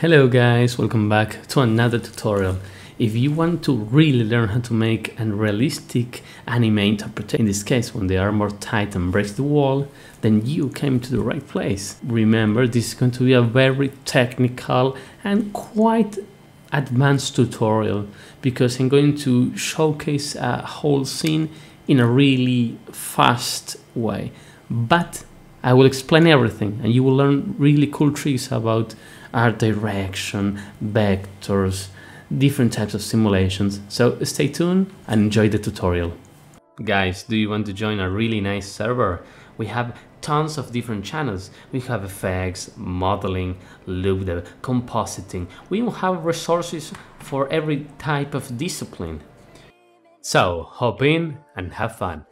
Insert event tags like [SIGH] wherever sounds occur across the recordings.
Hello guys, welcome back to another tutorial. If you want to really learn how to make a realistic anime interpretation, in this case when the armor titan breaks the wall, then you came to the right place. Remember, this is going to be a very technical and quite advanced tutorial because I'm going to showcase a whole scene in a really fast way. But I will explain everything and you will learn really cool tricks about art direction, vectors, different types of simulations. So stay tuned and enjoy the tutorial. Guys, do you want to join a really nice server? We have tons of different channels. We have effects, modeling, loop compositing. We have resources for every type of discipline. So hop in and have fun.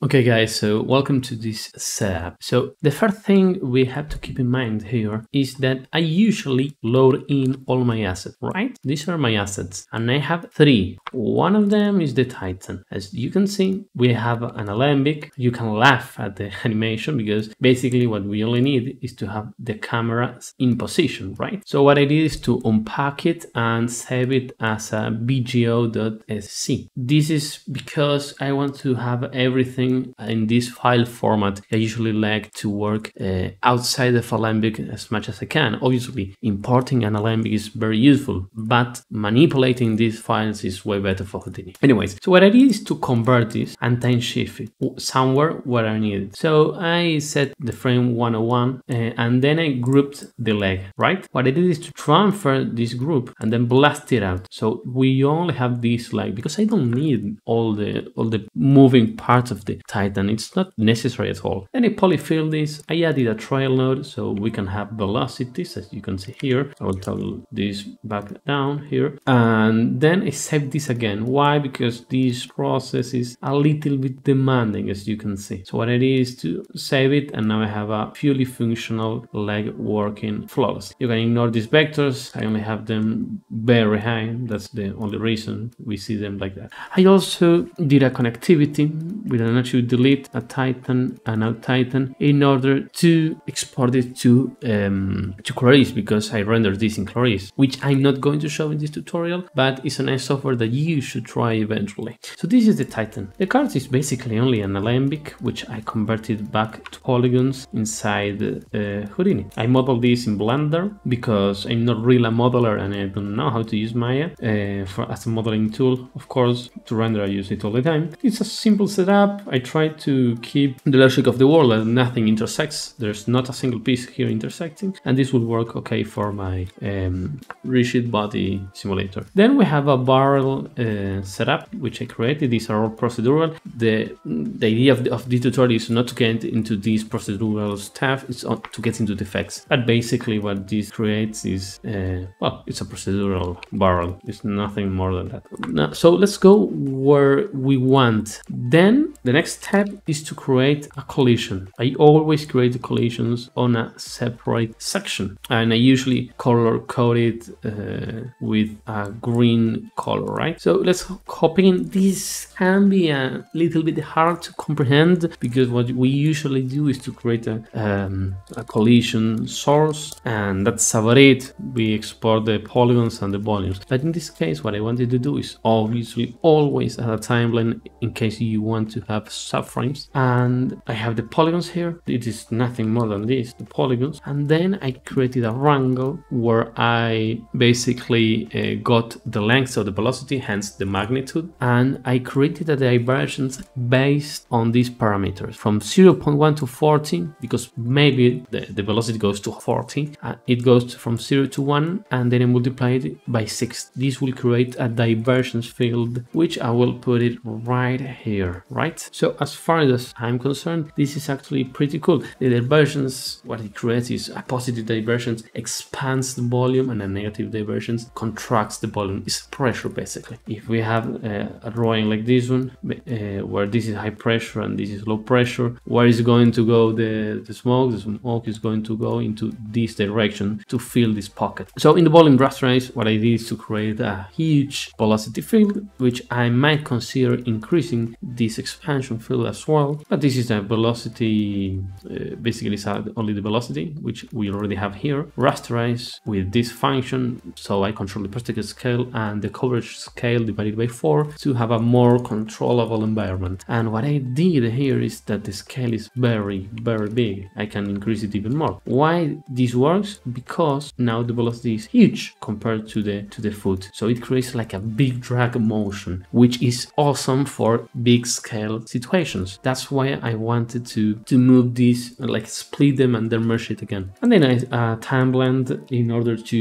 Okay guys, so welcome to this setup. So the first thing we have to keep in mind here is that I usually load in all my assets, right? These are my assets and I have three. One of them is the Titan. As you can see, we have an alembic. You can laugh at the [LAUGHS] animation because basically what we only need is to have the camera in position, right? So what I did is to unpack it and save it as a bgeo.sc. This is because I want to have everything in this file format. I usually like to work uh, outside of Alembic as much as I can. Obviously, importing an Alembic is very useful, but manipulating these files is way better for Houdini. Anyways, so what I did is to convert this and time shift it somewhere where I need it. So I set the frame 101 uh, and then I grouped the leg, right? What I did is to transfer this group and then blast it out. So we only have this leg because I don't need all the all the moving parts of the Titan. It's not necessary at all. Then I polyfill this. I added a trail node so we can have velocities as you can see here. I will toggle this back down here. And then I save this again. Why? Because this process is a little bit demanding as you can see. So what I did is to save it and now I have a purely functional leg working flawless. You can ignore these vectors. I only have them very high. That's the only reason we see them like that. I also did a connectivity with an to delete a Titan and a Titan in order to export it to um, to Clarisse because I rendered this in Clarisse, which I'm not going to show in this tutorial, but it's a nice software that you should try eventually. So this is the Titan. The card is basically only an alembic, which I converted back to polygons inside uh, Houdini. I modeled this in Blender because I'm not really a modeler and I don't know how to use Maya uh, for, as a modeling tool. Of course, to render I use it all the time. It's a simple setup. I try to keep the logic of the world and nothing intersects. There's not a single piece here intersecting, and this will work okay for my um, rigid body simulator. Then we have a barrel uh, setup, which I created. These are all procedural. The, the idea of the, of the tutorial is not to get into these procedural stuff, it's to get into the effects. But basically what this creates is, uh, well, it's a procedural barrel. It's nothing more than that. Now, so let's go where we want. Then the next step is to create a collision. I always create the collisions on a separate section and I usually color code it uh, with a green color, right? So let's hop in. This can be a little bit hard to comprehend because what we usually do is to create a, um, a collision source and that's about it. We export the polygons and the volumes. But in this case, what I wanted to do is obviously always at a timeline in case you want to have subframes and I have the polygons here. It is nothing more than this the polygons. And then I created a wrangle where I basically uh, got the length of the velocity hence the magnitude. And I created a divergence based on these parameters from 0.1 to 14, because maybe the, the velocity goes to 40 uh, it goes from 0 to 1 and then I multiply it by 6 this will create a divergence field which I will put it right here right so as far as I'm concerned, this is actually pretty cool. The divergence, what it creates is a positive divergence expands the volume and a negative divergence contracts the volume. It's pressure basically. If we have uh, a drawing like this one, uh, where this is high pressure and this is low pressure, where is going to go the, the smoke? The smoke is going to go into this direction to fill this pocket. So in the volume rasterize, what I did is to create a huge velocity field, which I might consider increasing this expansion field as well. But this is a velocity, uh, basically it's only the velocity, which we already have here. Rasterize with this function, so I control the particle scale and the coverage scale divided by 4 to have a more controllable environment. And what I did here is that the scale is very, very big. I can increase it even more. Why this works? Because now the velocity is huge compared to the to the foot. So it creates like a big drag motion, which is awesome for big scale situations. That's why I wanted to to move these, like split them and then merge it again. And then I uh, time blend in order to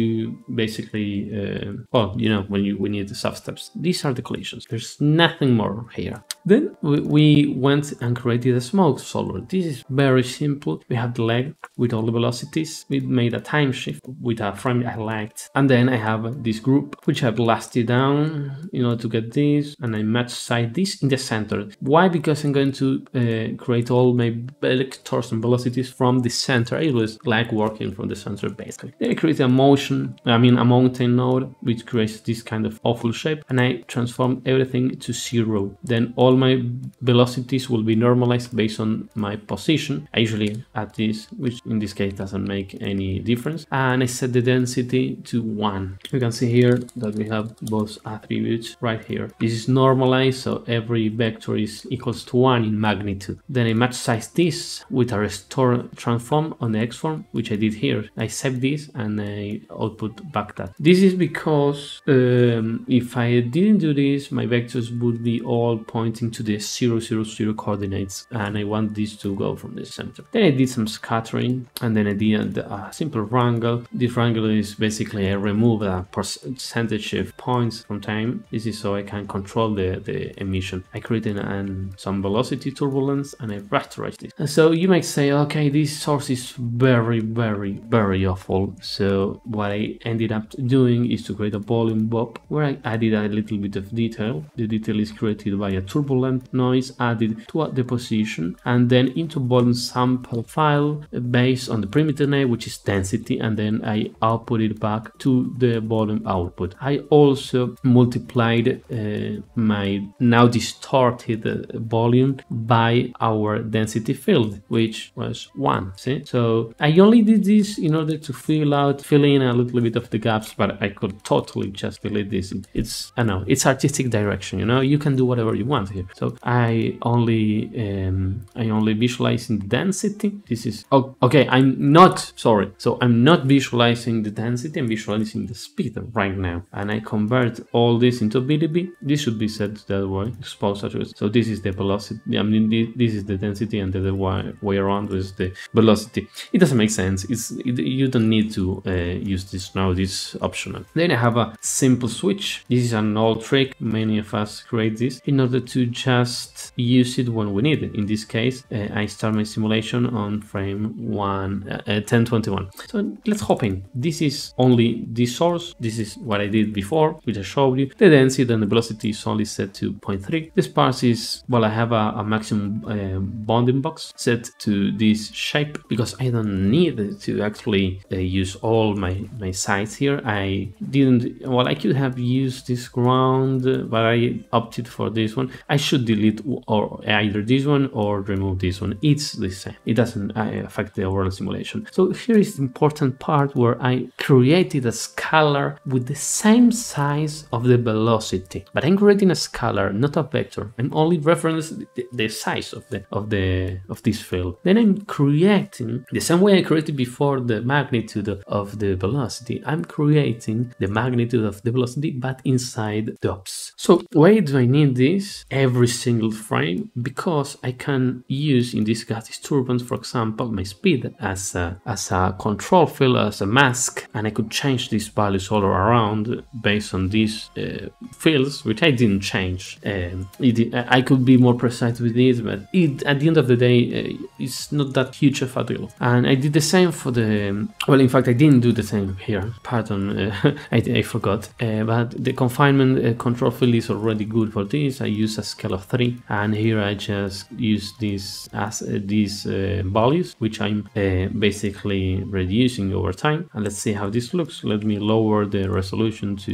basically, uh, well, you know, when you when you do substeps. These are the collisions. There's nothing more here. Then we, we went and created a smoke solver. This is very simple. We have the leg with all the velocities. We made a time shift with a frame I liked. And then I have this group, which I blasted down in order to get this. And I match size this in the center. Why? Because I'm going to uh, create all my vectors and velocities from the center. I always like working from the center basically. Then I create a motion, I mean a mountain node, which creates this kind of awful shape. And I transform everything to zero. Then all my velocities will be normalized based on my position. I usually add this, which in this case doesn't make any difference. And I set the density to one. You can see here that we have both attributes right here. This is normalized, so every vector is equals to one in magnitude. Then I match size this with a restore transform on the X form, which I did here. I save this and I output back that. This is because um, if I didn't do this, my vectors would be all pointing to the 0, 0, 0 coordinates and I want this to go from the center. Then I did some scattering and then I did a simple wrangle. This wrangle is basically I remove a percentage of points from time. This is so I can control the, the emission. I created an, some velocity turbulence and I rasterized it. And so you might say, okay, this source is very, very, very awful. So what I ended up doing is to create a volume VOP where I added a little bit of detail. The detail is created by a turbulence turbulent noise added to a deposition and then into volume sample file based on the primitive name which is density and then I output it back to the volume output. I also multiplied uh, my now distorted uh, volume by our density field which was 1 see? So I only did this in order to fill out fill in a little bit of the gaps but I could totally just delete this. It's I know it's artistic direction you know? You can do whatever you want here so I only um, I only visualizing density. This is oh, okay. I'm not sorry. So I'm not visualizing the density. I'm visualizing the speed right now, and I convert all this into VDB. This should be set that way. Expose attributes. So this is the velocity. I mean, this is the density, and the other way around is the velocity. It doesn't make sense. It's it, you don't need to uh, use this now. This optional. Then I have a simple switch. This is an old trick. Many of us create this in order to just use it when we need it. In this case, uh, I start my simulation on frame one, uh, 1021. Uh, so let's hop in. This is only this source. This is what I did before, which I showed you. The density and the velocity is only set to 0.3. The sparse is, well, I have a, a maximum uh, bounding box set to this shape because I don't need to actually uh, use all my, my sides here. I didn't, well, I could have used this ground, but I opted for this one. I should delete or either this one or remove this one. It's the same. It doesn't uh, affect the overall simulation. So here is the important part where I created a scalar with the same size of the velocity, but I'm creating a scalar, not a vector. I'm only referencing the, the size of the of the of this field. Then I'm creating the same way I created before the magnitude of the velocity. I'm creating the magnitude of the velocity, but inside the ops. So why do I need this? Every single frame because I can use in this gas disturbance, for example, my speed as a, as a control field, as a mask, and I could change these values all around based on these uh, fields, which I didn't change. Um, it, I could be more precise with this, but it, at the end of the day, uh, it's not that huge of a deal. And I did the same for the, well, in fact, I didn't do the same here. Pardon, uh, [LAUGHS] I, I, forgot. Uh, but the confinement uh, control field is already good for this. I use a scale of 3 and here I just use these as uh, these uh, values which I'm uh, basically reducing over time. And let's see how this looks. Let me lower the resolution to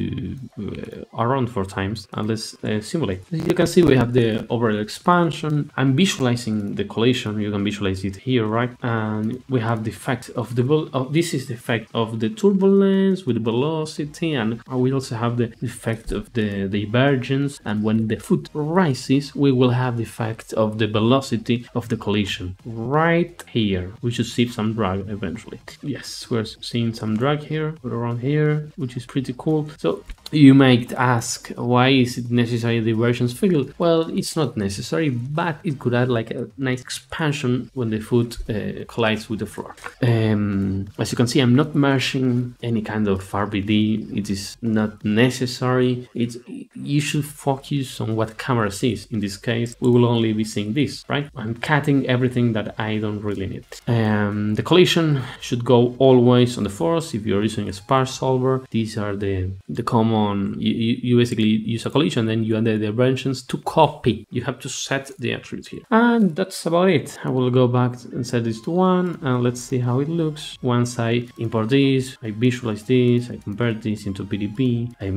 uh, around four times and let's uh, simulate. As you can see we have the overall expansion. I'm visualizing the collision you can visualize it here right? And we have the effect of the oh, this is the effect of the turbulence with velocity and we also have the effect of the divergence and when the foot rises we will have the effect of the velocity of the collision right here we should see some drag eventually yes we're seeing some drag here around here which is pretty cool so you might ask, why is it necessary the divergence field? Well, it's not necessary, but it could add like a nice expansion when the foot uh, collides with the floor. Um, as you can see, I'm not merging any kind of RBD. It is not necessary. It's, you should focus on what camera In this case, we will only be seeing this, right? I'm cutting everything that I don't really need. Um, the collision should go always on the force. If you're using a sparse solver, these are the, the common you, you basically use a collision then you add the dimensions to copy you have to set the attribute here and that's about it i will go back and set this to one and let's see how it looks once i import this i visualize this i convert this into vdb i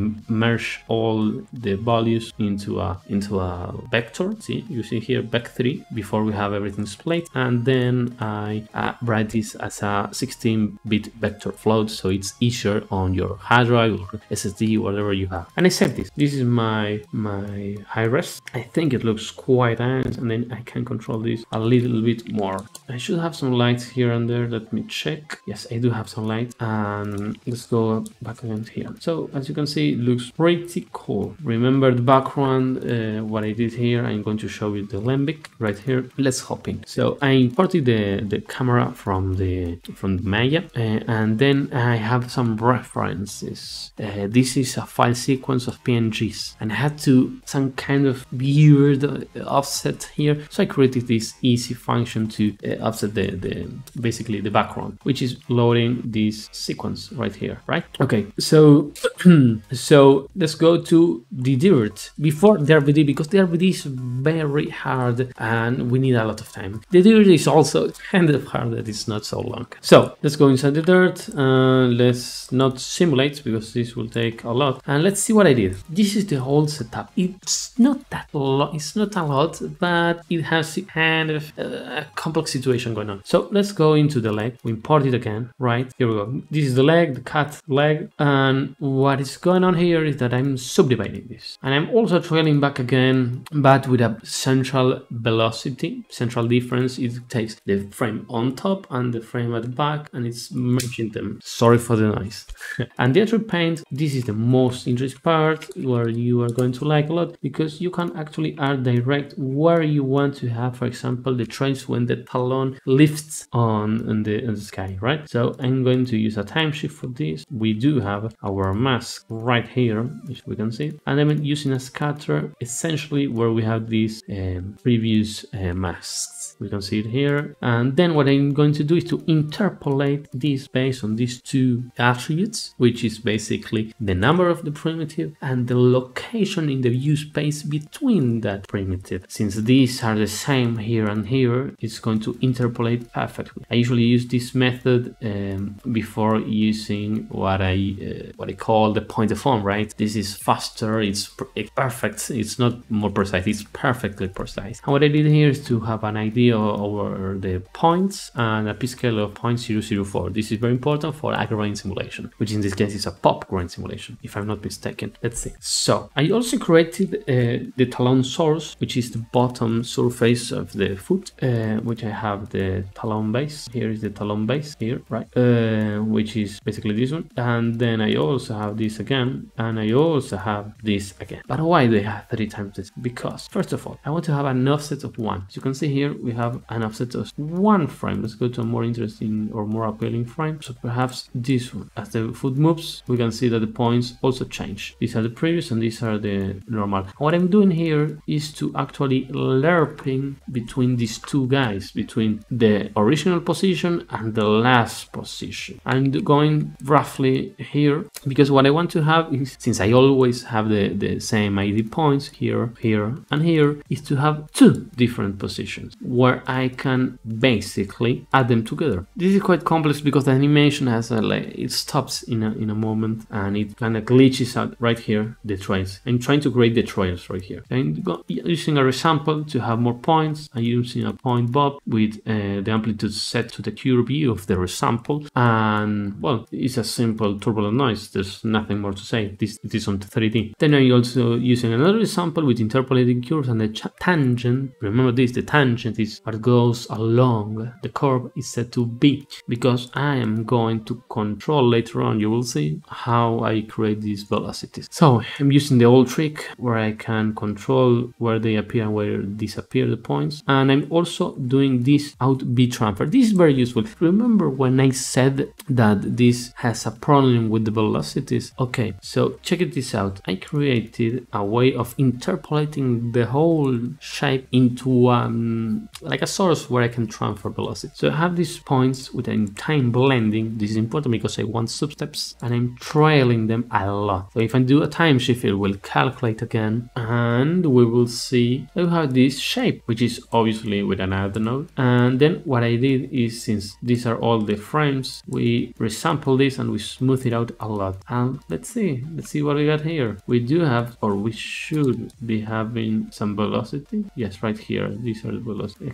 merge all the values into a into a vector see you see here vec3 before we have everything split and then i uh, write this as a 16-bit vector float so it's easier on your hard drive or ssd whatever you have. And I set this. This is my my high res. I think it looks quite nice and then I can control this a little bit more. I should have some lights here and there. Let me check. Yes, I do have some lights. And let's go back again here. So as you can see, it looks pretty cool. Remember the background, uh, what I did here. I'm going to show you the Lembic right here. Let's hop in. So I imported the, the camera from the from Maya uh, and then I have some references. Uh, this is a file sequence of PNGs and I had to some kind of weird uh, offset here. So I created this easy function to uh, offset the, the basically the background, which is loading this sequence right here, right? Okay, so [CLEARS THROAT] so let's go to the dirt before the RBD because the RBD is very hard and we need a lot of time. The dirt is also [LAUGHS] kind of hard that it's not so long. So let's go inside the dirt. Uh, let's not simulate because this will take a lot and let's see what I did. This is the whole setup. It's not that lot, it's not a lot, but it has kind of a complex situation going on. So let's go into the leg. We import it again, right? Here we go. This is the leg, the cut leg. And what is going on here is that I'm subdividing this. And I'm also trailing back again, Um, but with a central velocity, central difference. It takes the frame on top and the frame at the back and it's merging them. Sorry for the noise. [LAUGHS] and the attribute paint, this is the most interesting part where you are going to like a lot because you can actually add direct where you want to have, for example, the trains when the talon lifts on in the, in the sky, right? So I'm going to use a time shift for this. We do have our mask right here, which we can see, and I'm using a scatter essentially where we have these um, previous uh, masks. We can see it here. And then what I'm going to do is to interpolate this based on these two attributes, which is basically the number of the primitive and the location in the view space between that primitive. Since these are the same here and here, it's going to interpolate perfectly. I usually use this method um, before using what I uh, what I call the point deform, right? This is faster, it's, perfect, it's not more precise, it's perfectly precise. And what I did here is to have an idea over the points and a p-scale of 0.004. This is very important for a grain simulation, which in this case is a pop grain simulation, if I'm not mistaken. Let's see. So I also created uh, the talon source, which is the bottom surface of the foot, uh, which I have the talon base. Here is the talon base here, right? Uh, which is basically this one. And then I also have this again, and I also have this again. But why do I have three times this? Because first of all, I want to have an offset of one. As you can see here, we have an offset of one frame. Let's go to a more interesting or more appealing frame. So perhaps this one. As the foot moves, we can see that the points also change. These are the previous and these are the normal. What I'm doing here is to actually lerping between these two guys, between the original position and the last position. I'm going roughly here because what I want to have is, since I always have the, the same ID points here, here and here is to have two different positions where I can basically add them together. This is quite complex because the animation has a like it stops in a in a moment and it kind of glitches out right here the trails. I'm trying to create the trails right here. I'm using a resample to have more points. I'm using a point VOP with uh, the amplitude set to the view of the resample and well it's a simple turbulent noise. There's nothing more to say. This it is on 3D. Then I'm also using another example with interpolating curves and the tangent. Remember this, the tangent is what goes along. The curve is set to B because I am going to control later on. You will see how I create these velocities. So I'm using the old trick where I can control where they appear and where disappear the points. And I'm also doing this out B transfer. This is very useful. Remember when I said that this has a problem with the velocities? Okay, so check this out. I created a way of interpolating the whole shape into um, like a source where I can transfer velocity. So I have these points with a time blending. This is important because I want substeps and I'm trailing them a lot. So if I do a time shift, it will calculate again and we will see I have this shape, which is obviously with another node. And then what I did is since these are all the frames, we resample this and we smooth it out a lot. And let's see, let's see what we got here. We do have, or we should be having some velocity. Yes, right here. These are the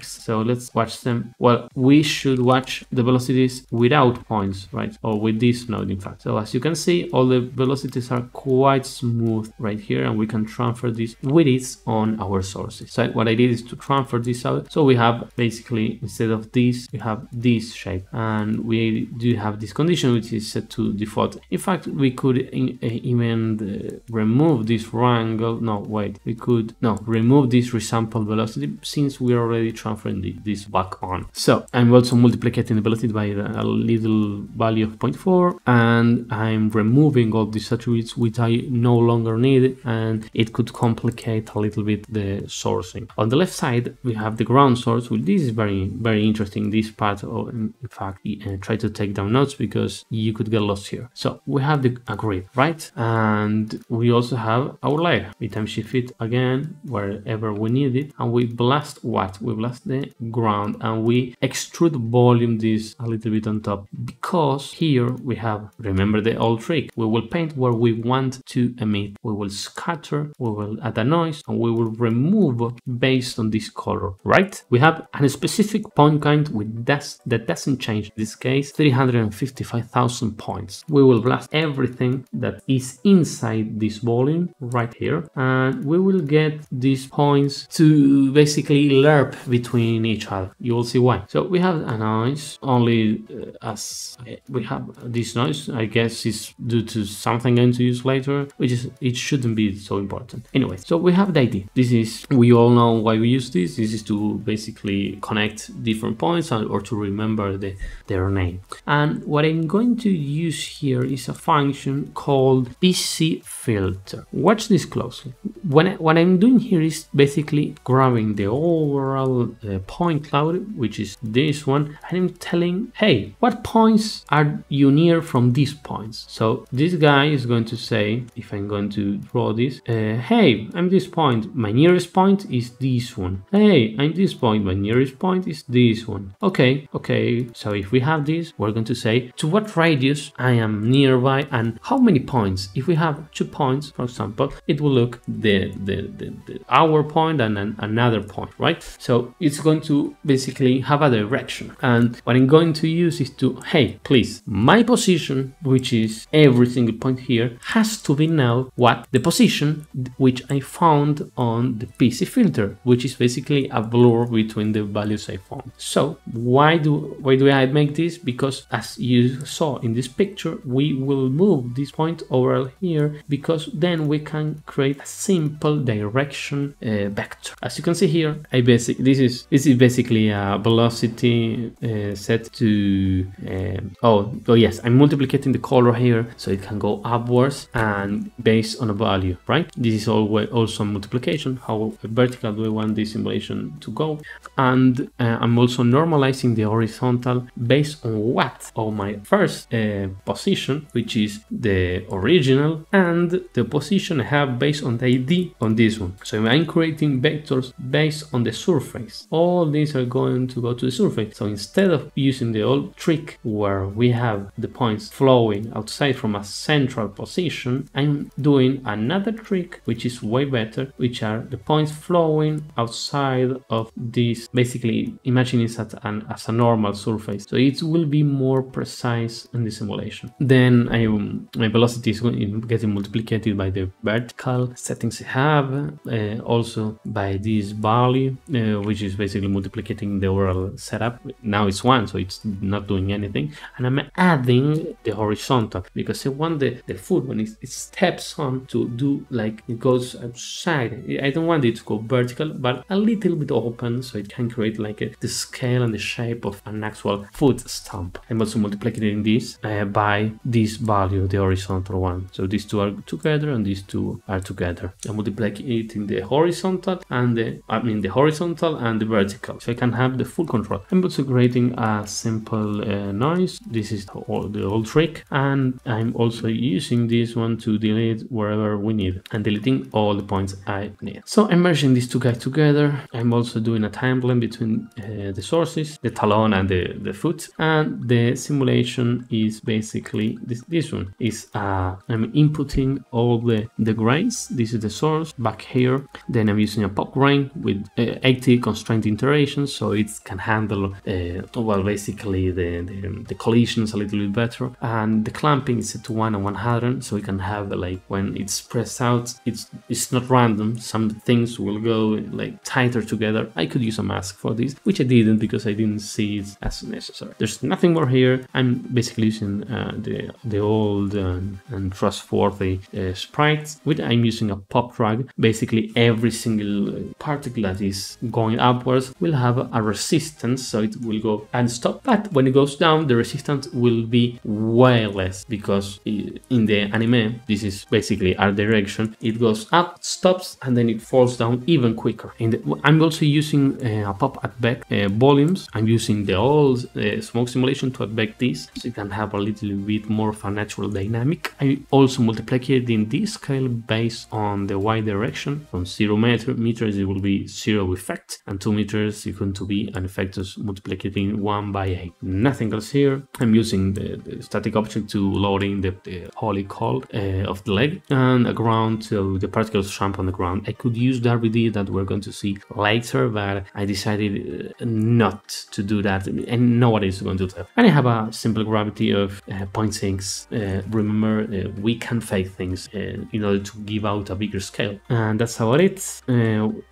So let's watch them. Well, we should watch the velocities without points, right? Or with this node, in fact. So as you can see, all the velocities are quite smooth right here, and we can transfer this with it on our sources. So what I did is to transfer this out. So we have basically, instead of this, we have this shape, and we do have this condition, which is set to default. In fact, we could uh, even uh, remove this angle. No, wait, we could, no, remove this resample velocity since we're already transferring the, this back on. So I'm also multiplicating the velocity by a little value of 0.4 and I'm removing all these attributes which I no longer need and it could complicate a little bit the sourcing. On the left side we have the ground source. Well, this is very very interesting. This part, of, in fact, uh, try to take down notes because you could get lost here. So we have the grid, right? And we also have our layer. We time shift it again wherever we need it and we blast what? We blast the ground and we extrude volume this a little bit on top because here we have, remember the old trick, we will paint where we want to emit. We will scatter, we will add a noise and we will remove based on this color, right? We have a specific point count with that, that doesn't change. In this case, 355,000 points. We will blast everything that is inside this volume right here and we will get these points to basically lerp between each other. You will see why. So we have a noise only uh, as we have this noise. I guess is due to something I'm going to use later, which is it shouldn't be so important. Anyway, so we have the ID. This is we all know why we use this. This is to basically connect different points or to remember the, their name. And what I'm going to use here is a function called PC filter. Watch this closely. When what I'm doing here is basically grabbing the overall uh, point cloud, which is this one, and I'm telling, hey, what points are you near from these points? So this guy is going to say, if I'm going to draw this, uh, hey, I'm this point, my nearest point is this one. Hey, I'm this point, my nearest point is this one. Okay, okay, so if we have this, we're going to say to what radius I am nearby and how many points. If we have two points, for example, it will look the, the, the, the our point and an, another point, right? So it's going to basically have a direction. And what I'm going to use is to, hey, please, my position, which is every single point here, has to be now what the position which I found on the PC filter, which is basically a blur between the values I found. So why do why do I make this? Because as you saw in this picture, we will move this point over here because then we can create a simple direction uh, vector. As you can see here, I basic this is this is basically a velocity uh, set to uh, oh oh yes, I'm multiplicating the color here so it can go upwards and based on a value, right? This is always also multiplication. How vertical do I want this simulation to go? And uh, I'm also normalizing the horizontal based on what? On my first uh, position, which is the original, and the position I have based on the ID on this one. So I'm creating vectors based on the surface. All these are going to go to the surface. So instead of using the old trick where we have the points flowing outside from a central position, I'm doing another trick which is way better, which are the points flowing outside of this. Basically, imagine it as, an, as a normal surface. So it will be more precise in the simulation. Then I, my velocity is getting multiplied by the vertical settings I have, uh, also by this value, uh, which is basically multiplicating the overall setup. Now it's one, so it's not doing anything. And I'm adding the horizontal because I want the, the foot when it, it steps on to do like it goes outside. I don't want it to go vertical, but a little bit open so it can create like a, the scale and the shape of an actual foot stump. I'm also multiplying this uh, by this value, the horizontal one. So these two are together and these two are together. I multiply it in the horizontal and the, I mean the horizontal and the vertical. So I can have the full control. I'm also creating a simple uh, noise. This is the, the old trick. And I'm also using this one to delete wherever we need and deleting all the points I need. So I'm merging these two guys together. I'm also doing a time blend between uh, the sources, the talon and the, the foot. And the simulation is basically this, this one is uh, I'm inputting all the, the grains. This is the source back here. Then I'm using a pop grain with uh, 80 constraint iterations so it can handle uh, well basically the, the, the collisions a little bit better. And the clamping is set to 1 and 100 so we can have like when it's pressed out it's it's not random. Some things will go like tighter together. I could use a mask for this which I didn't because I didn't see it as necessary. There's nothing more here. I'm basically using uh, the the old and, and trustworthy uh, sprites which I'm using a pop drag basically every single particle that is going upwards will have a resistance so it will go and stop. But when it goes down the resistance will be way less because in the anime this is basically our direction. It goes up stops and then it falls down even quicker. The, i'm also using uh, a pop advect uh, volumes. I'm using the old uh, smoke simulation to back this so you can have a little bit more of a natural dynamic. I also multiplied in this scale based on the y direction. From zero meter, meters it will be zero effect. And two meters is going to be an effect multiplicating one by eight. Nothing else here. I'm using the, the static object to load in the, the holy call uh, of the leg and a ground so the particles jump on the ground. I could use the RBD that we're going to see later but i decided uh, not to do that and nobody is going to do that. And i have a simple gravity of uh, 0.6 uh, remember uh, we can fake things uh, in order to give out a bigger scale. And that's about it.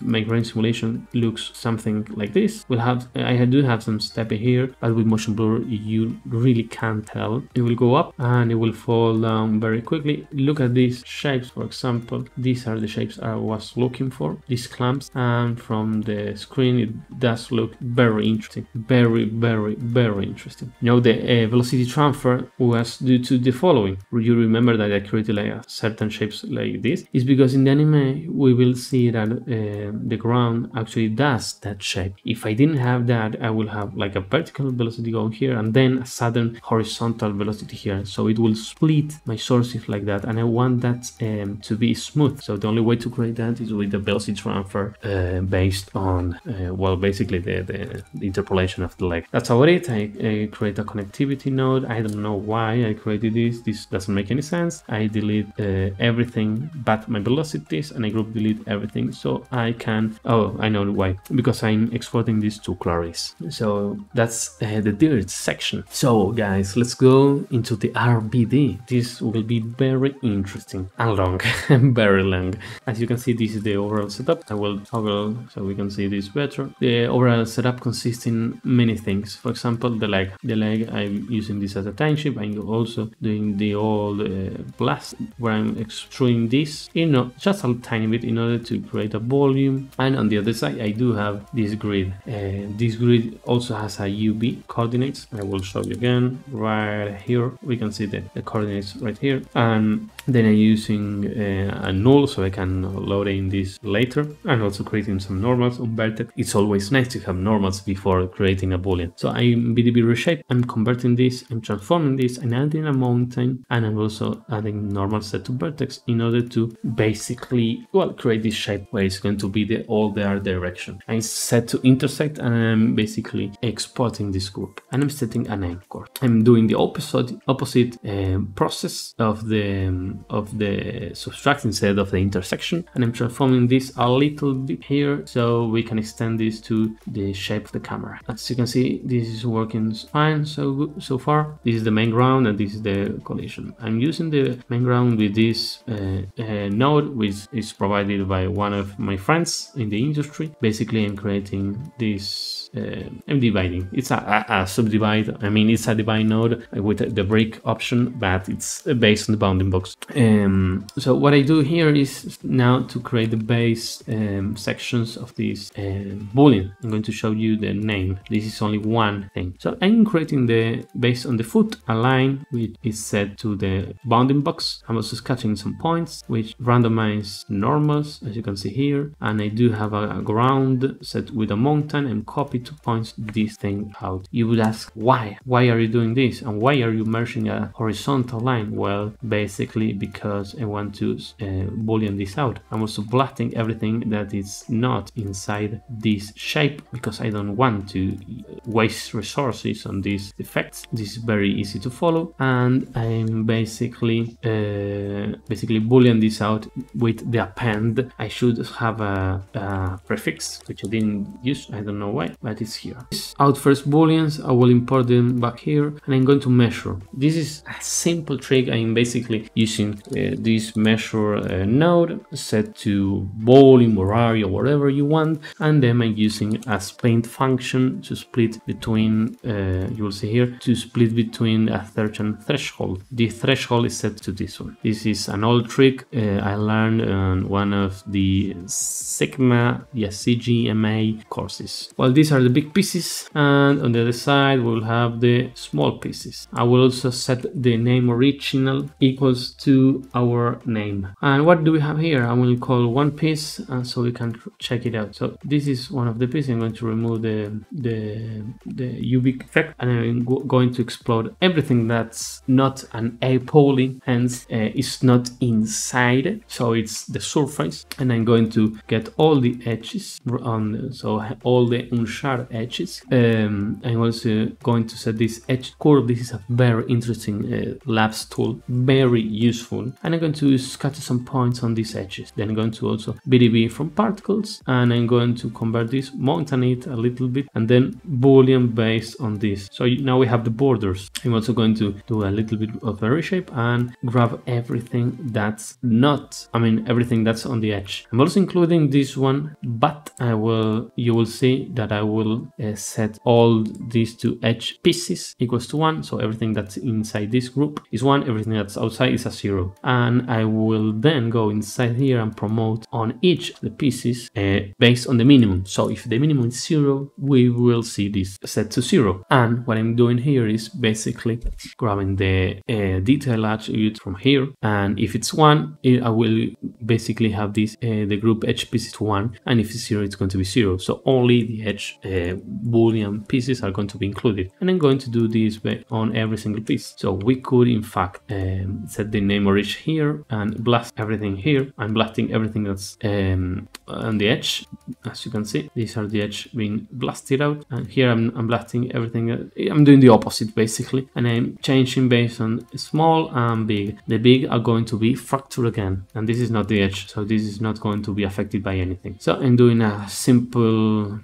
My grain simulation looks something like this. We'll have i do have some step here but with motion blur you really can't tell. It will go up and it will fall down very quickly. Look at these shapes for example. These are the shapes i was looking for these clamps. And from the screen it does look very interesting. Very very very interesting. You know the uh, velocity transfer was due to the following. You remember that i created like a certain shapes like this? Is because in the anime we will see that uh, the ground actually does that shape. If i didn't have that i will have like a vertical velocity going here and then a sudden horizontal velocity here. So it will split my sources like that and I want that um, to be smooth. So the only way to create that is with the velocity transfer uh, based on uh, well basically the, the, the, interpolation of the leg. That's about it. I, I, create a connectivity node. I don't know why I created this. This doesn't make any sense. I delete uh, everything but my velocities and I group delete everything so I can oh I know why because I'm exporting this to Clarisse so that's uh, the third section. So guys let's go into the RBD this will be very interesting and long [LAUGHS] very long. As you can see this is the overall setup. I will toggle so we can see this better. The overall setup consists in many things. For example the leg. The leg I'm using this as a time shift I'm also doing the old uh, blast where I'm extruding this you know just a tiny bit in order to create a volume. And on the other side I do have this grid. Uh, this grid also has a UV coordinates. I will show you again. Right here we can see the, the coordinates right here. And then I'm using uh, a null so I can load in this later and also creating some normals on vertex. It's always nice to have normals before creating a boolean. So I'm VDB reshape, I'm converting this, I'm transforming this, and adding a mountain, and I'm also adding normal set to vertex in order to basically, well, create this shape where it's going to be the all the art direction. I'm set to intersect and I'm basically exporting this group and I'm setting a name core. I'm doing the opposite opposite um, process of the um, of the subtract instead of the intersection and I'm transforming this a little bit here so we can extend this to the shape of the camera. As you can see this is working fine so so far. This is the main ground and this is the collision. I'm using the main ground with this uh, uh, node which is provided by one of my friends in the industry. Basically I'm creating this uh, I'm dividing. It's a, a, a, subdivide. I mean, it's a divide node with the break option, but it's based on the bounding box. Um, so what I do here is now to create the base um, sections of this uh, boolean. I'm going to show you the name. This is only one thing. So I'm creating the based on the foot a line which is set to the bounding box. I'm also sketching some points which randomize normals as you can see here, and I do have a, a ground set with a mountain and copy to point this thing out. You would ask why? Why are you doing this? And why are you merging a horizontal line? Well, basically because I want to uh, boolean this out. I'm also blotting everything that is not inside this shape because I don't want to waste resources on these effects. This is very easy to follow and I'm basically uh, basically boolean this out with the append. I should have a, a prefix which I didn't use. I don't know why, but it's here. Out first booleans, I will import them back here and I'm going to measure. This is a simple trick. I'm basically using uh, this measure uh, node set to volume or area, or whatever you want, and then I'm using a paint function to split between, uh, you will see here, to split between a and threshold. The threshold is set to this one. This is an old trick uh, I learned on one of the Sigma, the CGMA courses. Well, these are the big pieces and on the other side we'll have the small pieces. I will also set the name original equals to our name. And what do we have here? I will call one piece and so we can check it out. So this is one of the pieces. I'm going to remove the the, the UV effect and I'm go going to explode everything that's not an A poly, hence uh, it's not inside. So it's the surface and I'm going to get all the edges on so all the unsharp edges. Um, I'm also going to set this edge curve. This is a very interesting uh, labs tool, very useful. And I'm going to scatter some points on these edges. Then I'm going to also VDB from particles and I'm going to convert this, mountain it a little bit and then boolean based on this. So now we have the borders. I'm also going to do a little bit of a reshape and grab everything that's not, I mean, everything that's on the edge. I'm also including this one, but I will, you will see that I will uh, set all these two edge pieces equals to one. So everything that's inside this group is one, everything that's outside is a zero. And I will then go inside here and promote on each of the pieces uh, based on the minimum. So if the minimum is zero, we will see this set to zero. And what I'm doing here is basically grabbing the uh, detail attribute from here. And if it's one, I will basically have this, uh, the group edge pieces to one. And if it's zero, it's going to be zero. So only the edge uh, boolean pieces are going to be included. And I'm going to do this on every single piece. So we could in fact um, set the name origin here and blast everything here. I'm blasting everything that's um, on the edge as you can see. These are the edge being blasted out. And here I'm, I'm blasting everything. I'm doing the opposite basically. And I'm changing based on small and big. The big are going to be fractured again. And this is not the edge. So this is not going to be affected by anything. So I'm doing a simple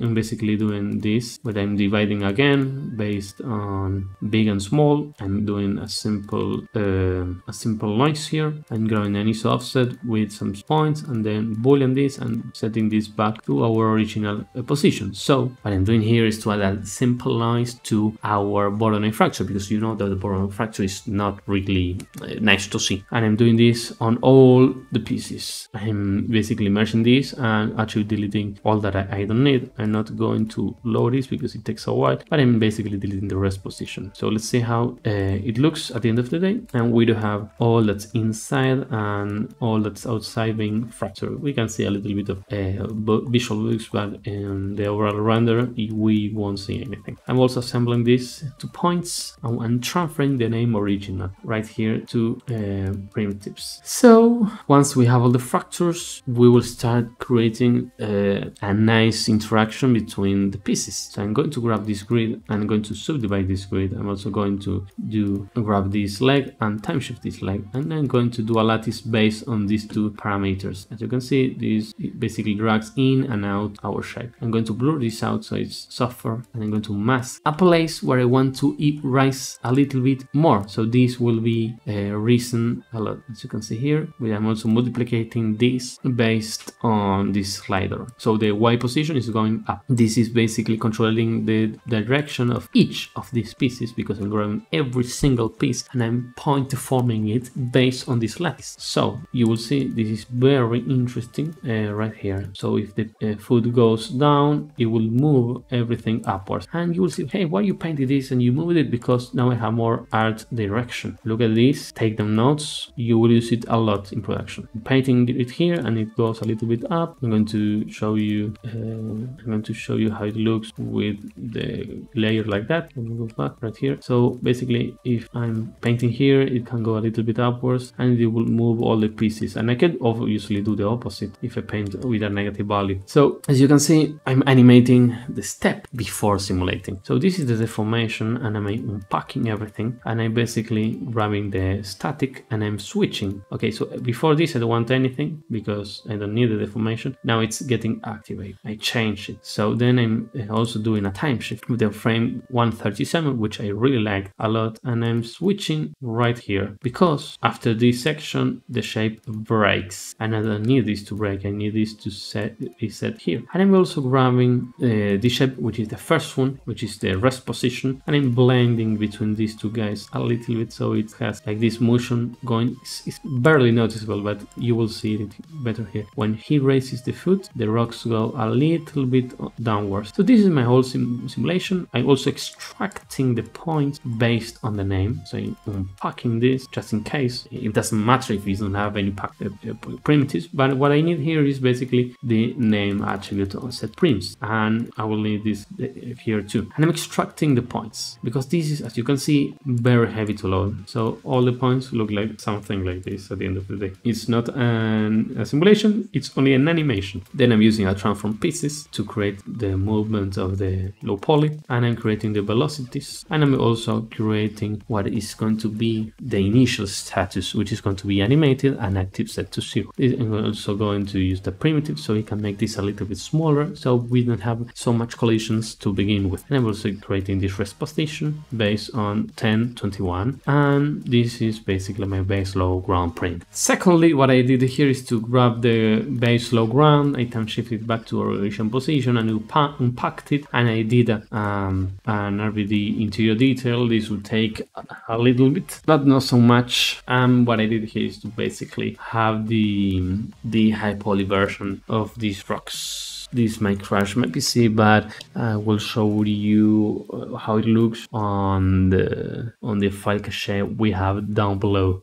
I'm basically doing this, but I'm dividing again based on big and small. I'm doing a simple uh, a simple noise here. I'm grabbing an ISO offset with some points and then boolean this and setting this back to our original uh, position. So what I'm doing here is to add a simple noise to our bottleneck fracture because you know that the bottleneck fracture is not really uh, nice to see. And I'm doing this on all the pieces. I'm basically merging this and actually deleting all that I, I don't need I'm not going to load this because it takes a while, but I'm basically deleting the rest position. So let's see how uh, it looks at the end of the day. And we do have all that's inside and all that's outside being fractured. We can see a little bit of uh, visual looks, but in the overall render, we won't see anything. I'm also assembling this to points and transferring the name original right here to uh, primitives. So once we have all the fractures, we will start creating uh, a nice interaction between the pieces. So I'm going to grab this grid, I'm going to subdivide this grid. I'm also going to do grab this leg and time shift this leg, and I'm going to do a lattice based on these two parameters. As you can see, this basically drags in and out our shape. I'm going to blur this out so it's softer, and I'm going to mask a place where I want to eat rice a little bit more. So this will be uh, risen a lot. As you can see here, we am also multiplicating this based on this slider. So the Y position is going up. This is basically controlling the direction of each of these pieces because I'm grabbing every single piece and I'm point forming it based on this lattice. So you will see this is very interesting uh, right here. So if the uh, foot goes down, it will move everything upwards. And you will see, hey, why you painted this and you moved it because now I have more art direction. Look at this, take them notes. You will use it a lot in production. painting it here and it goes a little bit up. I'm going to show you, uh, I'm going to show you how it looks with the layer like that. Let me go back right here. So basically, if I'm painting here, it can go a little bit upwards and it will move all the pieces. And I can obviously do the opposite if I paint with a negative value. So as you can see, I'm animating the step before simulating. So this is the deformation and I'm unpacking everything and I'm basically grabbing the static and I'm switching. Okay, so before this I don't want anything because I don't need the deformation. Now it's getting activated. I change it. So then I'm also doing a time shift with the frame 137, which I really like a lot. And I'm switching right here because after this section, the shape breaks and I don't need this to break. I need this to set set here. And I'm also grabbing uh, shape, which is the first one, which is the rest position. And I'm blending between these two guys a little bit. So it has like this motion going, it's, it's barely noticeable, but you will see it better here. When he raises the foot, the rocks go a little bit downwards. So this is my whole sim simulation. I'm also extracting the points based on the name. So I'm packing this just in case. It doesn't matter if you don't have any uh, uh, primitives, but what I need here is basically the name attribute on set prims. And I will need this uh, here too. And I'm extracting the points because this is, as you can see, very heavy to load. So all the points look like something like this at the end of the day. It's not an, a simulation, it's only an animation. Then I'm using a transform pieces to create the movement of the low poly and I'm creating the velocities and I'm also creating what is going to be the initial status which is going to be animated and active set to zero. I'm also going to use the primitive so we can make this a little bit smaller so we don't have so much collisions to begin with. And I'm also creating this rest position based on 1021 and this is basically my base low ground print. Secondly what I did here is to grab the base low ground, I time shift it back to original position and unpacked it and I did um, an RBD interior detail. This will take a little bit, but not so much. And um, what I did here is to basically have the, the high poly version of these rocks this might crash my PC, but I will show you uh, how it looks on the on the file cache we have down below.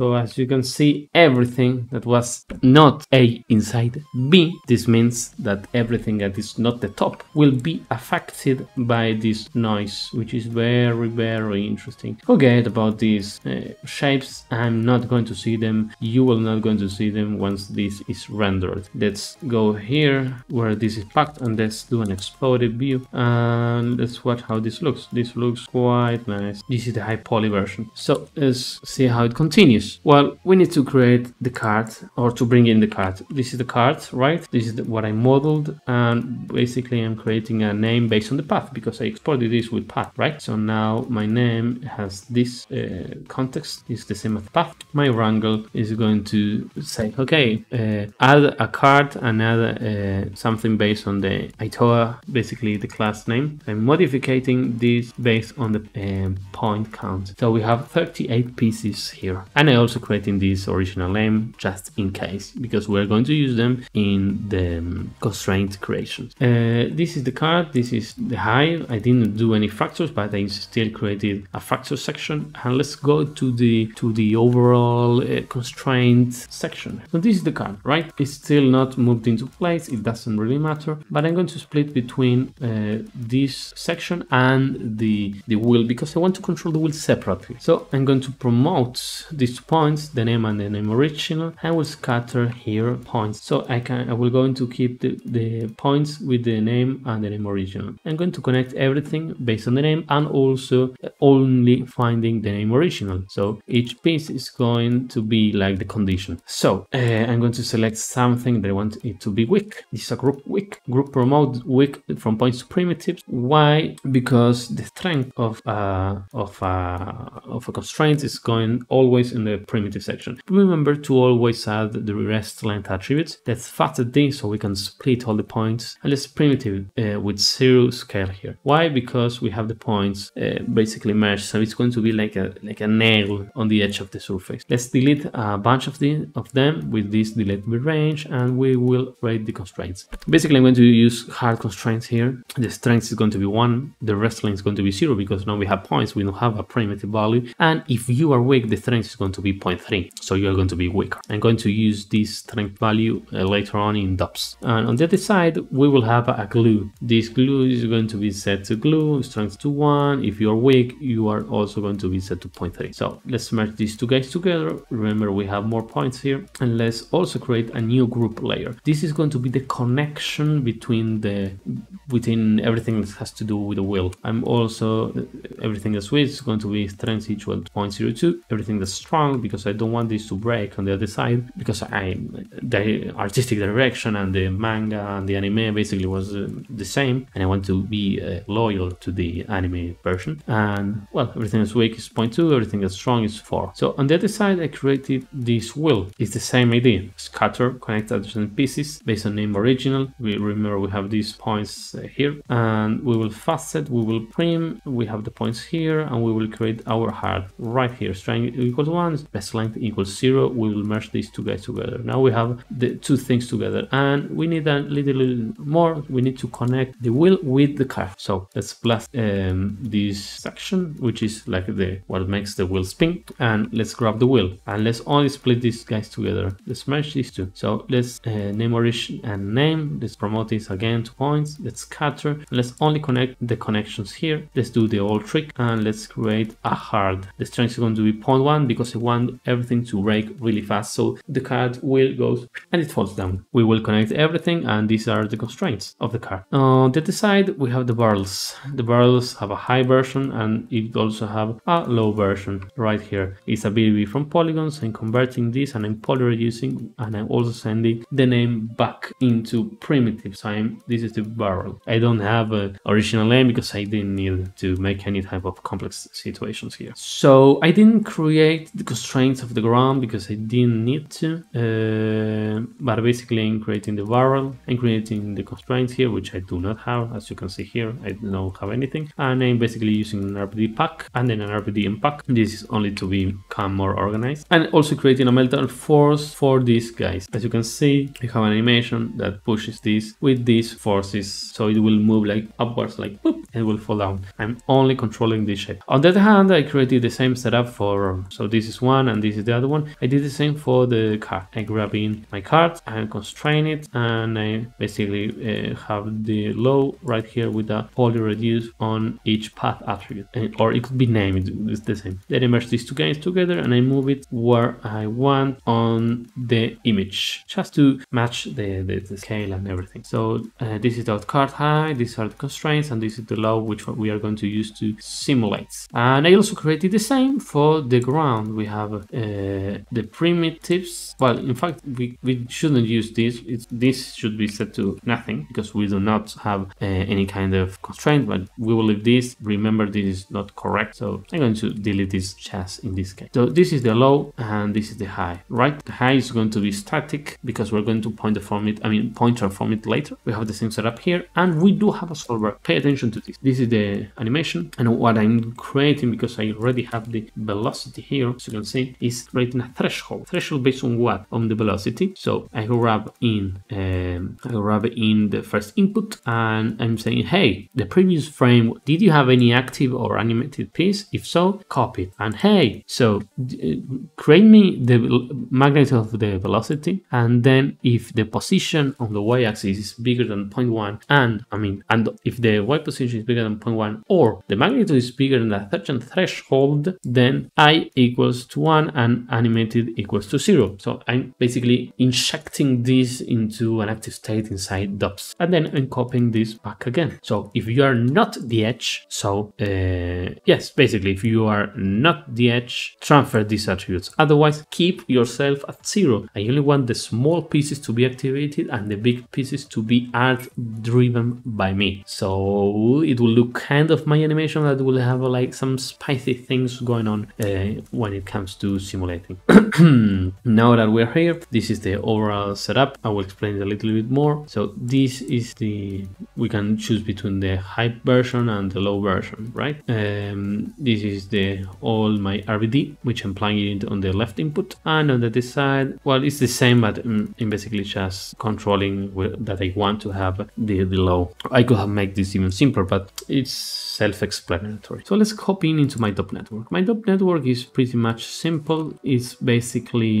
So as you can see, everything that was not A inside B, this means that everything that is not the top will be affected by this noise, which is very, very interesting. Forget about these uh, shapes. I'm not going to see them. You will not going to see them once this is rendered. Let's go here where this is packed and let's do an exploded view. And let's watch how this looks. This looks quite nice. This is the high poly version. So let's see how it continues. Well, we need to create the card or to bring in the card. This is the card, right? This is the, what I modeled and basically I'm creating a name based on the path because I exported this with path, right? So now my name has this uh, context, is the same as path. My wrangle is going to say, okay, uh, add a card and add uh, something based on the Itoa, basically the class name. I'm modifying this based on the um, point count. So we have 38 pieces here. And I also creating this original name just in case because we're going to use them in the um, constraint creation. Uh, this is the card, this is the hive. I didn't do any fractures, but I still created a fracture section. And let's go to the to the overall uh, constraint section. So this is the card, right? It's still not moved into place. It doesn't really matter, but I'm going to split between uh, this section and the the wheel because I want to control the wheel separately. So I'm going to promote two points, the name and the name original. I will scatter here points. So I can I will going to keep the, the points with the name and the name original. I'm going to connect everything based on the name and also only finding the name original. So each piece is going to be like the condition. So uh, I'm going to select something that I want it to be weak. This is a group weak. Group promote weak from points to primitives. Why? Because the strength of uh, of uh, of a constraint is going always in the primitive section. Remember to always add the rest length attributes. That's facet d, so we can split all the points. And let's primitive uh, with zero scale here. Why? Because we have the points uh, basically merged, so it's going to be like a like a nail on the edge of the surface. Let's delete a bunch of the of them with this delete with range, and we will rate the constraints. Basically, I'm going to use hard constraints here. The strength is going to be one, the rest length is going to be zero because now we have points. We don't have a primitive value, and if you are weak, the strength is going to be 0.3, so you are going to be weaker. I'm going to use this strength value uh, later on in DOPS. And on the other side, we will have a glue. This glue is going to be set to glue, strength to 1. If you are weak, you are also going to be set to 0.3. So let's merge these two guys together. Remember, we have more points here. And let's also create a new group layer. This is going to be the connection between the within everything that has to do with the wheel. I'm also everything that's weak is going to be strength equal to 0.02. Everything that's strong because I don't want this to break on the other side because I the artistic direction and the manga and the anime basically was uh, the same and I want to be uh, loyal to the anime version. And well everything that's weak is 0.2 everything that's strong is 4 so on the other side I created this wheel it's the same idea. Scatter connect adjacent pieces based on name original. We remember we have these points uh, here and we will facet we will prim we have the points here and we will create our heart right here. String equals 1 rest length equals 0 we will merge these two guys together. Now we have the two things together and we need a little, little more. We need to connect the wheel with the car so let's plus um, this section which is like the what makes the wheel spin and let's grab the wheel and let's only split these guys together. Let's merge these two. So let's uh, name origin and name. Let's promote this again to points. Let's scatter. Let's only connect the connections here. Let's do the old trick and let's create a hard. The strength is going to be 0.1 because I want everything to break really fast. So the card will go and it falls down. We will connect everything and these are the constraints of the card. on the other side we have the barrels. The barrels have a high version and it also have a low version. Right here it's a VDB from polygons. I'm converting this and i'm poly reducing and i'm also sending the name back into primitive so I'm, this is the barrel i don't have an original name because i didn't need to make any type of complex situations here. So i didn't create the constraints of the ground because i didn't need to uh, but basically i'm creating the barrel and creating the constraints here which i do not have as you can see here i don't have anything. And i'm basically using an rbd pack and then an rbd unpack this is only to become more organized. And also creating a meltdown force for these guys. As you can see you have an animation that pushes this with these forces so it will move like upwards like boop, it will fall down. I'm only controlling this shape. On the other hand i created the same setup for so this is one and this is the other one. I did the same for the card i grab in my card and constrain it and i basically uh, have the low right here with a poly reduce on each path attribute. And, or it could be named it's the same. Then i merge these two guys together and i move it where i want on the image just to match the, the, the scale and everything. So uh, this is our card high these are the constraints and this is the low which we are going to use to simulate. And i also created the same for the ground. We have uh, the primitives. Well in fact we, we shouldn't use this. It's, this should be set to nothing because we do not have uh, any kind of constraint but we will leave this. Remember this is not correct. So i'm going to delete this just in this case. So this is the low and this is the high right? The high is going to be static because we're going to point deform it i mean point transform it later. We have the same setup here and we do have a solver pay attention to this. This is the animation and what I'm creating because I already have the velocity here, as you can see, is creating a threshold. Threshold based on what? On the velocity. So I grab in, um, I grab in the first input and I'm saying, hey, the previous frame, did you have any active or animated piece? If so, copy it. And hey, so uh, create me the magnitude of the velocity and then if the position on the y-axis is bigger than 0.1 and I mean and if the y position is bigger than 0.1 or the magnitude is bigger than a certain threshold then i equals to 1 and animated equals to 0 so i'm basically injecting this into an active state inside dops and then i'm copying this back again. So if you are not the edge so uh, yes basically if you are not the edge transfer these attributes. Otherwise keep yourself at zero. I only want the small pieces to be activated and the big pieces to be art driven by me. So it will look kind of my animation that will have like some spicy things going on uh, when it comes to simulating. [CLEARS THROAT] Now that we're here this is the overall setup. I will explain it a little bit more. So this is the we can choose between the high version and the low version right? Um, this is the all my RBD which I'm plugging it on the left input. And on the this side well it's the same but um, I'm basically just controlling that I want to have the, the I could have made this even simpler but it's self-explanatory. So let's copy in into my DOP network. My DOP network is pretty much simple. It's basically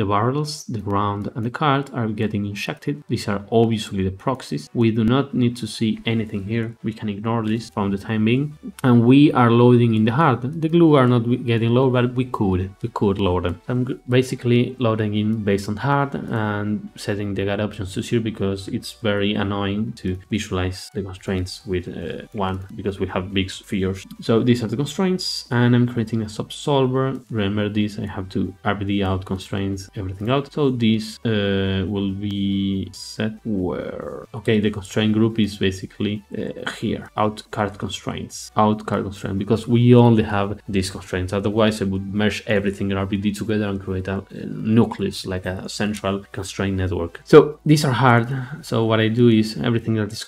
the barrels the ground and the card are getting injected. These are obviously the proxies. We do not need to see anything here. We can ignore this from the time being. And we are loading in the hard. The glue are not getting low but we could we could load them. I'm basically loading in based on hard and setting the guide options to zero because it's very annoying to visualize the constraints with uh, one because we have big figures so these are the constraints and i'm creating a subsolver. Remember this i have to rbd out constraints everything out. So this uh, will be set where okay the constraint group is basically uh, here. Out card constraints. Out card constraint because we only have these constraints. Otherwise I would merge everything in RBD together and create a, a nucleus like a central constraint network. So these are hard. So what I do is everything that is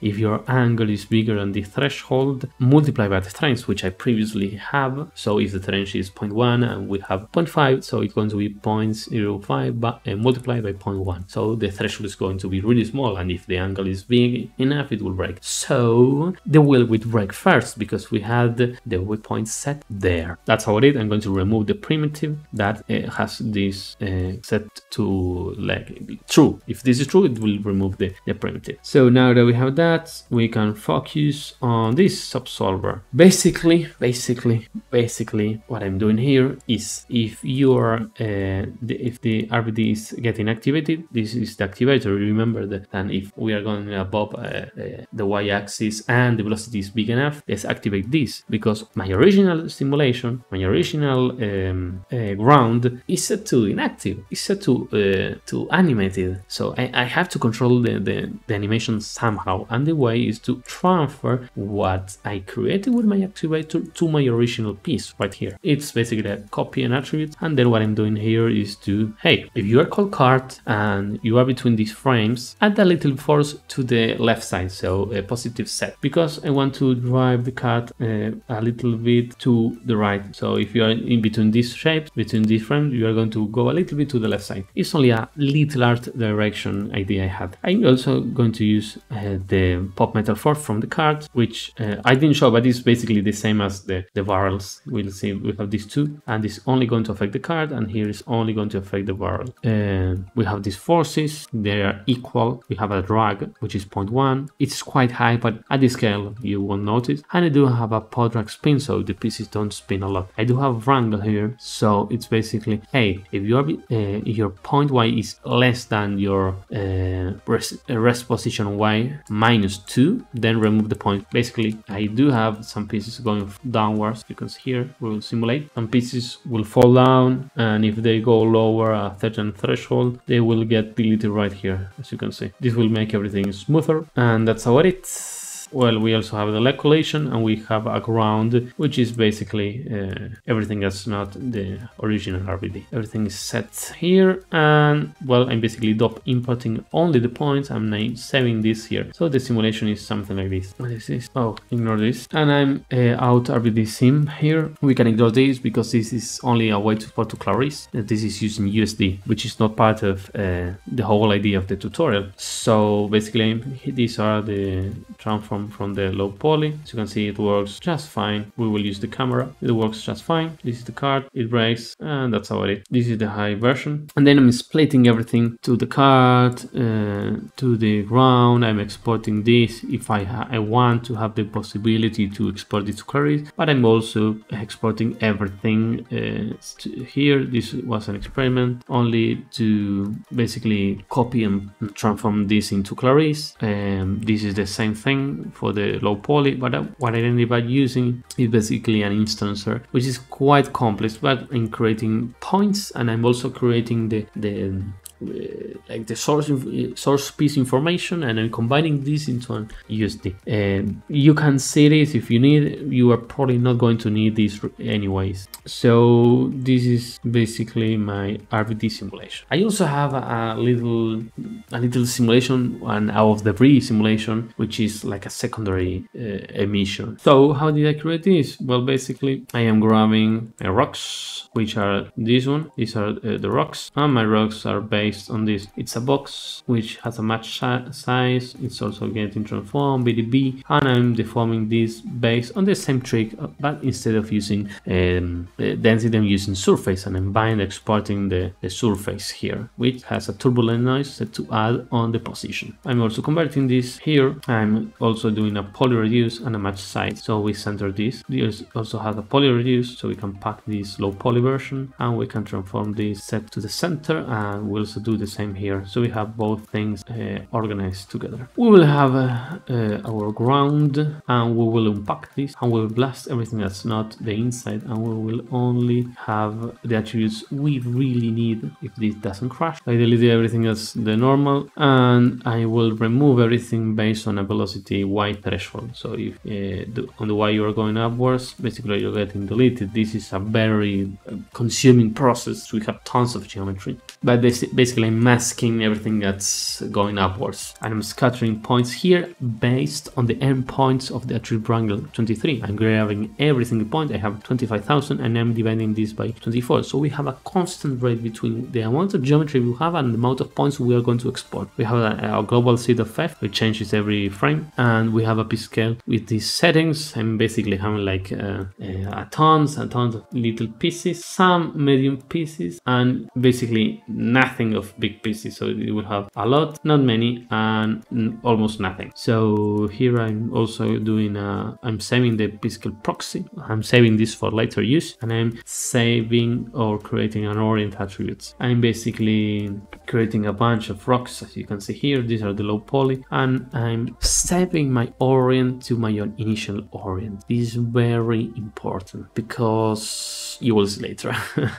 if your angle is bigger than the threshold multiply by the strength which I previously have. So if the strength is 0.1 and we have 0.5 so it's going to be 0.05 but uh, multiplied by 0.1 so the threshold is going to be really small and if the angle is big enough it will break. So the wheel will break first because we had the waypoint set there. That's how it is i'm going to remove the primitive that uh, has this uh, set to like true. If this is true it will remove the, the primitive. So now that we have that we can focus on this subsolver. Basically basically basically what i'm doing here is if you're uh, the, if the rbd is getting activated this is the activator. Remember that and if we are going above uh, uh, the y-axis and the velocity is big enough let's activate this. Because my original simulation my original um, uh, ground is set to inactive is set to uh, to animated. So I, I have to control the, the, the animation somehow. And the way is to transfer what I created with my activator to my original piece right here. It's basically a copy and attribute. And then what I'm doing here is to hey if you are called card and you are between these frames add a little force to the left side. So a positive set. Because I want to drive the card uh, a little bit to the right. So if you are in between these shapes between these frames you are going to go a little bit to the left side. It's only a little art direction idea I had. I'm also going to use uh, the pop metal force from the card which uh, I didn't show but it's basically the same as the the barrels. We'll see we have these two and it's only going to affect the card and here is only going to affect the barrel. Uh, we have these forces. They are equal. We have a drag which is 0.1 it's quite high but at this scale you won't notice. And I do have a pop drag spin so the pieces don't spin a lot. I do have wrangle here so it's basically hey if your uh, your point y is less than your uh, rest, rest position y minus 2 then remove the point. Basically I do have some pieces going downwards because here we'll simulate. Some pieces will fall down and if they go lower a certain threshold they will get deleted right here as you can see. This will make everything smoother and that's how it well, we also have the leg collation and we have a ground, which is basically uh, everything that's not the original RBD. Everything is set here and well, I'm basically dop inputting only the points. I'm saving this here. So the simulation is something like this. What is this? Oh, ignore this. And I'm uh, out RBD sim here. We can ignore this because this is only a way to port to Clarisse. This is using USD, which is not part of uh, the whole idea of the tutorial. So basically, these are the transform from the low poly. As you can see, it works just fine. We will use the camera. It works just fine. This is the card. It breaks, and that's about it. This is the high version. And then I'm splitting everything to the card, uh, to the ground. I'm exporting this if I, I want to have the possibility to export it to Clarisse, but I'm also exporting everything uh, here. This was an experiment only to basically copy and transform this into Clarisse. Um, this is the same thing for the low poly, but what I ended up using is basically an instancer, which is quite complex, but in creating points and I'm also creating the, the like the source source piece information and then combining this into an USD. Um, you can see this if you need. You are probably not going to need this anyways. So this is basically my RBD simulation. I also have a, little a little simulation and out of debris simulation, which is like a secondary uh, emission. So how did I create this? Well, basically I am grabbing my rocks, which are this one. These are uh, the rocks, and my rocks are based based on this. It's a box which has a match size. It's also getting transformed, VDB, and I'm deforming this based on the same trick, uh, but instead of using um, density, I'm using surface and I'm bind exporting the, the surface here, which has a turbulent noise set to add on the position. I'm also converting this here. I'm also doing a poly reduce and a match size. So we center this. This also has a poly reduce, so we can pack this low poly version and we can transform this set to the center and we will also do the same here. So we have both things uh, organized together. We will have uh, uh, our ground and we will unpack this and we will blast everything that's not the inside and we will only have the attributes we really need if this doesn't crash. I deleted everything as the normal and I will remove everything based on a velocity y threshold. So if uh, the, on the y you are going upwards, basically you're getting deleted. This is a very uh, consuming process. We have tons of geometry, but this basically masking everything that's going upwards. And I'm scattering points here based on the endpoints of the attribute wrangle 23. I'm grabbing every single point. I have 25,000 and I'm dividing this by 24. So we have a constant rate between the amount of geometry we have and the amount of points we are going to export. We have a, a global seed of f, which changes every frame. And we have a p scale with these settings. I'm basically having like uh, uh, tons and tons of little pieces, some medium pieces, and basically nothing of big pieces so it will have a lot not many and almost nothing. So here i'm also doing a i'm saving the physical proxy. I'm saving this for later use and i'm saving or creating an orient attributes. I'm basically creating a bunch of rocks as you can see here. These are the low poly and i'm saving my orient to my own initial orient. This is very important because you will see later.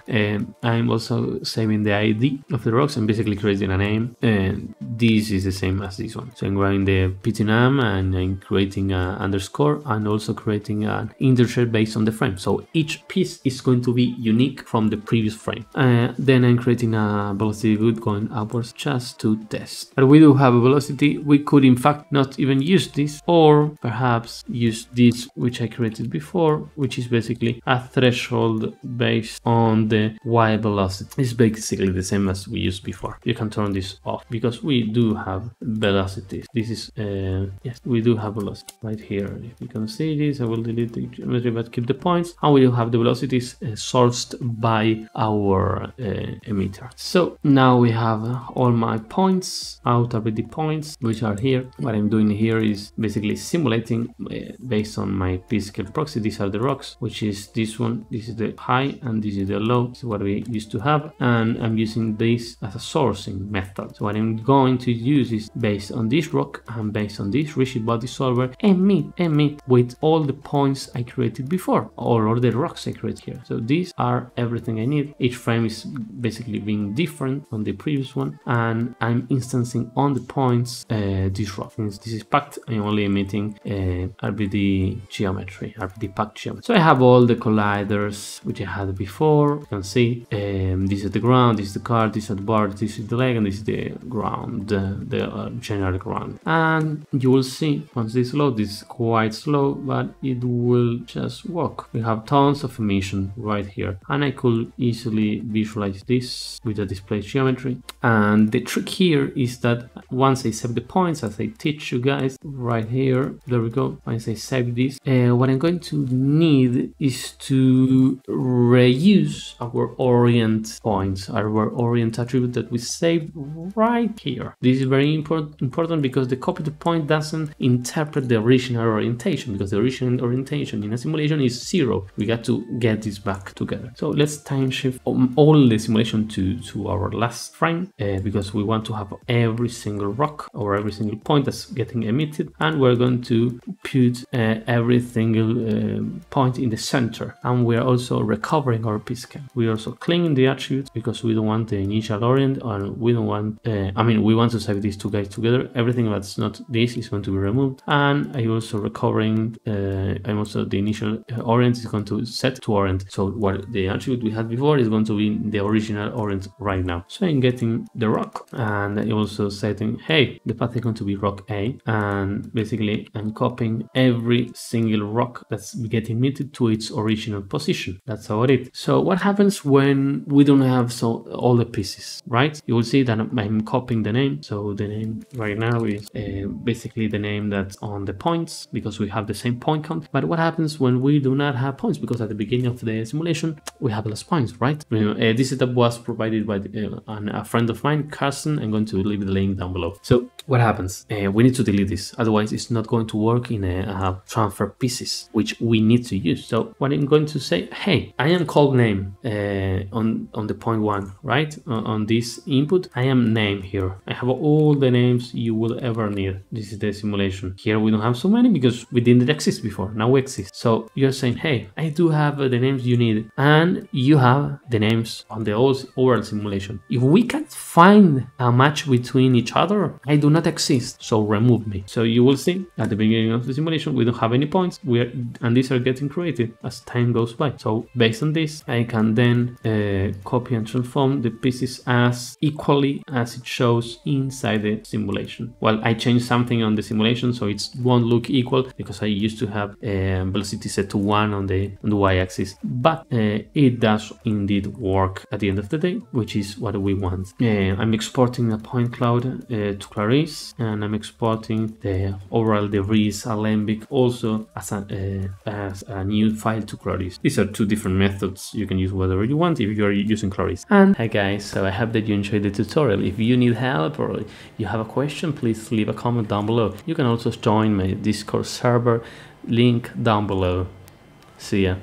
And [LAUGHS] um, i'm also saving the id of the i'm basically creating a name and this is the same as this one so i'm grabbing the ptnum and i'm creating an underscore and also creating an integer based on the frame so each piece is going to be unique from the previous frame uh, then i'm creating a velocity good going going upwards just to test. But we do have a velocity. We could in fact not even use this or perhaps use this which I created before, which is basically a threshold based on the y velocity. It's basically the same as we used before. You can turn this off because we do have velocities. This is, uh, yes, we do have velocity right here. If you can see this, I will delete the geometry but keep the points. And we do have the velocities uh, sourced by our uh, emitter. So now we have have all my points out of the points which are here what i'm doing here is basically simulating uh, based on my physical proxy these are the rocks which is this one this is the high and this is the low this is what we used to have and i'm using this as a sourcing method so what i'm going to use is based on this rock and based on this rigid body solver and meet and emit with all the points i created before all of the rocks i created here so these are everything i need each frame is basically being different from the previous previous one, and I'm instancing on the points uh, this rock. Since this is packed, I'm only emitting uh, RBD geometry, RBD packed geometry. So I have all the colliders which I had before. You can see um, this is the ground, this is the car, this is the bar, this is the leg, and this is the ground, the, the uh, general ground. And you will see once this load, is quite slow, but it will just work. We have tons of emission right here, and I could easily visualize this with the display geometry. And the trick here is that once I save the points, as I teach you guys right here, there we go. Once I save this, uh, what I'm going to need is to reuse our orient points, our orient attribute that we saved right here. This is very important important because the copy to point doesn't interpret the original orientation because the original orientation in a simulation is zero. We got to get this back together. So let's time shift all the simulation to, to our last frame uh, because we want to have every single rock or every single point that's getting emitted and we're going to put uh, every single uh, point in the center and we're also recovering our p-scale. We're also cleaning the attributes because we don't want the initial orient and we don't want, uh, I mean, we want to save these two guys together. Everything that's not this is going to be removed and I'm also recovering, uh, I'm also the initial uh, orient is going to set to orient. So what the attribute we had before is going to be the original orient right now. So I'm getting the rock and I'm also setting, hey, the path is going to be rock A and basically I'm copying every single rock that's getting emitted to its original position. That's how it. So what happens when we don't have so all the pieces, right? You will see that I'm copying the name. So the name right now is uh, basically the name that's on the points because we have the same point count. But what happens when we do not have points? Because at the beginning of the simulation, we have less points, right? Uh, this setup was provided by the, uh, a friend of mine, Carsten. I'm going to leave the link down below. So what happens? Uh, we need to delete this. Otherwise, it's not going to work in a, transfer pieces, which we need to use. So what I'm going to say, hey, I am called name uh, on, on the point one, right? On this input, I am name here. I have all the names you will ever need. This is the simulation. Here we don't have so many because we didn't exist before. Now we exist. So you're saying, hey, I do have the names you need. And you have the names on the overall simulation. If we can't find a match between each other, I do not exist. So remove me. So you will see at the beginning of the simulation, we don't have any points. We are, and these are getting created as time goes by. So based on this, I can then uh, copy and transform the pieces as equally as it shows inside the simulation. Well, I changed something on the simulation, so it won't look equal because I used to have uh, velocity set to one on the on the y-axis, but uh, it does indeed work at the end of the day, which is what we want. Uh, I'm exporting a point cloud uh, to Clarisse, and I'm exporting the overall debris alembic also as a, uh, as a new file to Clarisse. These are two different methods. You can use whatever you want if you're using Clarisse. And hi guys, so I hope that you enjoyed the tutorial. If you need help you have a question, please leave a comment down below. You can also join my Discord server, link down below. See ya.